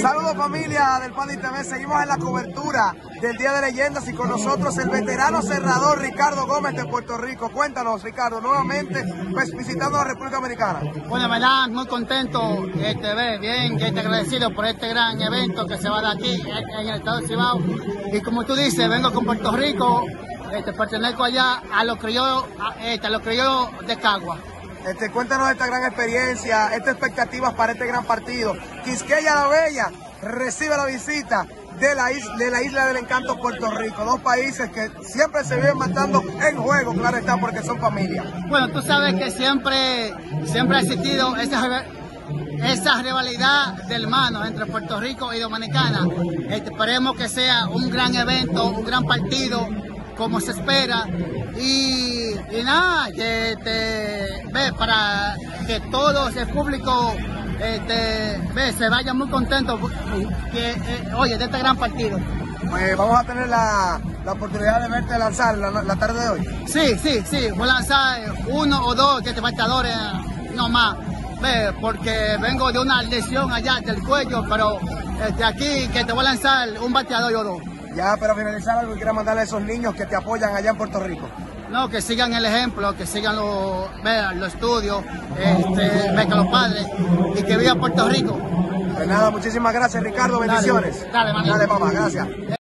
Saludos familia del Pandi TV, seguimos en la cobertura del Día de Leyendas y con nosotros el veterano cerrador Ricardo Gómez de Puerto Rico. Cuéntanos Ricardo, nuevamente pues, visitando la República Dominicana. Bueno, verdad, muy contento, este, bien, agradecido por este gran evento que se va a dar aquí en el estado de Cibao. Y como tú dices, vengo con Puerto Rico, este, pertenezco allá a los criollos, este, a los criollos de Cagua. Este, cuéntanos esta gran experiencia, estas expectativas para este gran partido. Quisqueya la Bella recibe la visita de la, isla, de la isla del encanto Puerto Rico. Dos países que siempre se viven matando en juego, claro está, porque son familia. Bueno, tú sabes que siempre, siempre ha existido esa, esa rivalidad de hermanos entre Puerto Rico y Dominicana. Este, esperemos que sea un gran evento, un gran partido, como se espera. Y, y nada, que te, para que todo el público este, se vaya muy contento que, eh, oye, de este gran partido. Pues vamos a tener la, la oportunidad de verte lanzar la, la, tarde de hoy. Sí, sí, sí, voy a lanzar uno o dos de bateadores, no más. Ve, porque vengo de una lesión allá del cuello, pero este, aquí que te voy a lanzar un bateador o dos. Ya, pero finalizar algo, quiero mandarle a esos niños que te apoyan allá en Puerto Rico. No, que sigan el ejemplo, que sigan los, los estudios, este, que los padres y que viva Puerto Rico. Pues nada, muchísimas gracias Ricardo, bendiciones. Dale, dale, dale mamá, gracias.